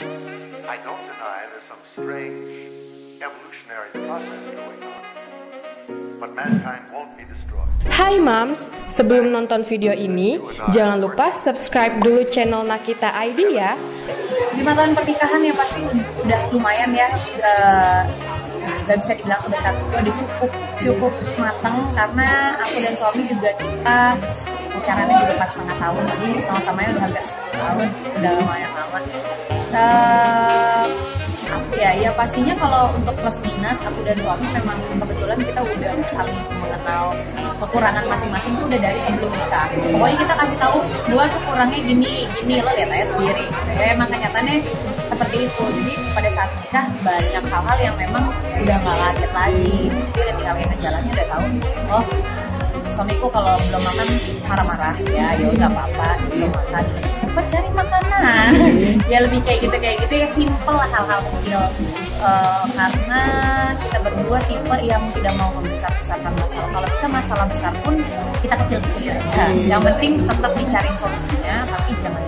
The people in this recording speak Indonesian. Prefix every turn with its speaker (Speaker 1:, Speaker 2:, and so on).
Speaker 1: I don't deny there's some strange evolutionary process going on. But mankind won't be destroyed.
Speaker 2: Hai Mams, sebelum nonton video ini, jangan lupa subscribe dulu channel Nakita ID ya.
Speaker 3: lima tahun pernikahan ya pasti udah lumayan ya uh, gak bisa dibilang sebentar udah cukup cukup matang karena aku dan suami juga kita pacarannya juga empat setengah tahun jadi sama-samanya udah hampir 10 tahun udah lumayan lama uh, ya ya pastinya kalau untuk plus minus aku dan suami memang kebetulan kita udah saling mengenal kekurangan masing-masing tuh udah dari sebelum nikah pokoknya kita kasih tahu dua tuh kurangnya gini gini lo lihat aja sendiri ya. Emang kenyataannya seperti itu. Jadi pada saat nikah banyak hal-hal yang memang udah nggak kaget lagi. Jadi udah tinggal kita jalannya udah tahu oh suamiku kalau belum makan marah-marah ya ya udah apa-apa belum makan. Cepet cari makanan ya lebih kayak gitu kayak gitu ya. Simple lah hal-hal kecil. Uh, karena kita berdua tipe yang tidak mau membesar-besarkan masalah. Kalau bisa masalah besar pun kita kecil-kecil ya yang penting tetap dicari solusinya tapi jangan